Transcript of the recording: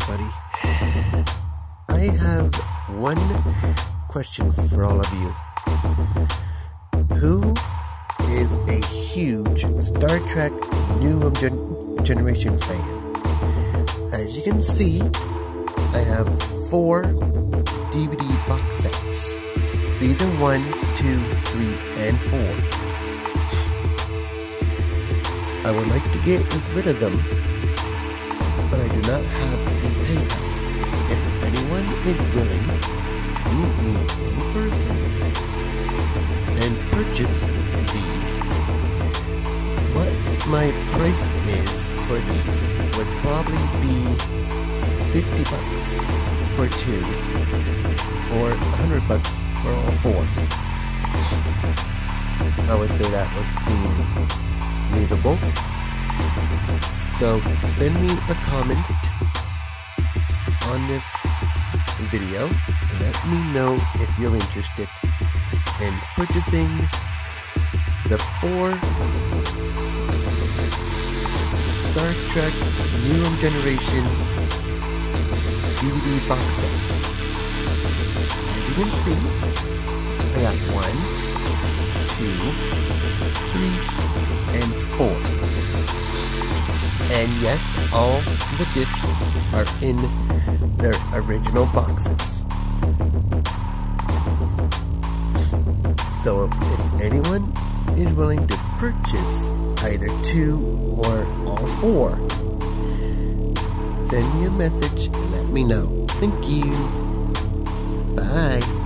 everybody. I have one question for all of you. Who is a huge Star Trek New Gen- Generation fan? As you can see, I have four DVD box sets. Season 1, 2, 3, and 4. I would like to get rid of them but I do not have If anyone is willing to meet me in person and purchase these, what my price is for these would probably be 50 bucks for two or 100 bucks for all four. I would say that would seem reasonable. So send me a comment on this video let me know if you're interested in purchasing the four Star Trek New Generation DVD box set. As you can see, I got one, two, three, and four. And yes, all the discs are in their original boxes. So if anyone is willing to purchase either two or all four, send me a message and let me know. Thank you. Bye.